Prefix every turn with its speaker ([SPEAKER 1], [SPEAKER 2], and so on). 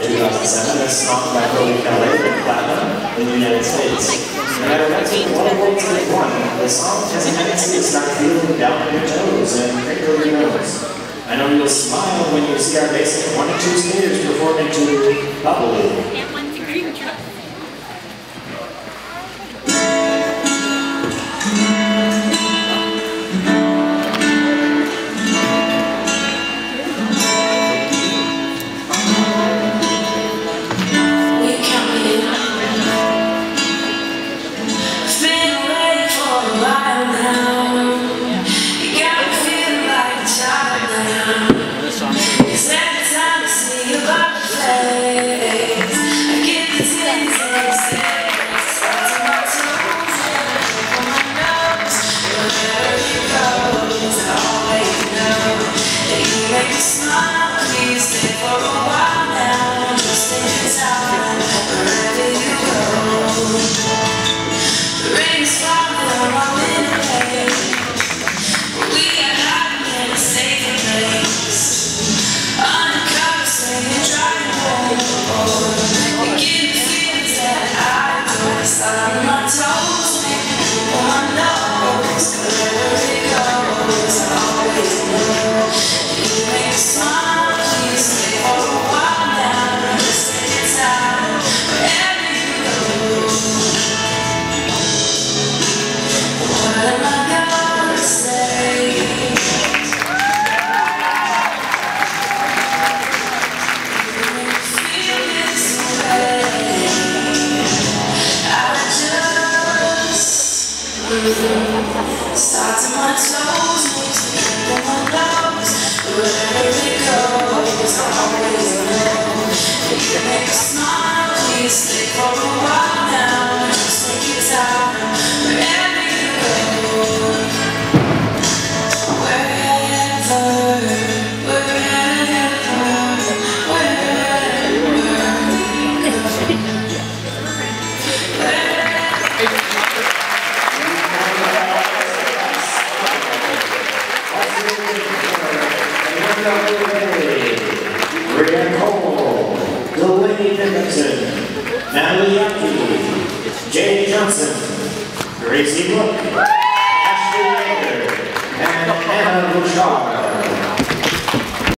[SPEAKER 1] 2007, this song by Colbie Caillat and Platinum in the United States. No matter what team, what awards they won, the song has a tendency to start feeling down on your toes and crinkle your nose. I know you'll smile when you see our basic one and two skaters performing to Bubbly. not talking.
[SPEAKER 2] Start to my toes, makes my loves. Wherever it goes, I always know. If you make stay for a while
[SPEAKER 1] Dickinson, Natalie Jay Johnson, Gracie Book,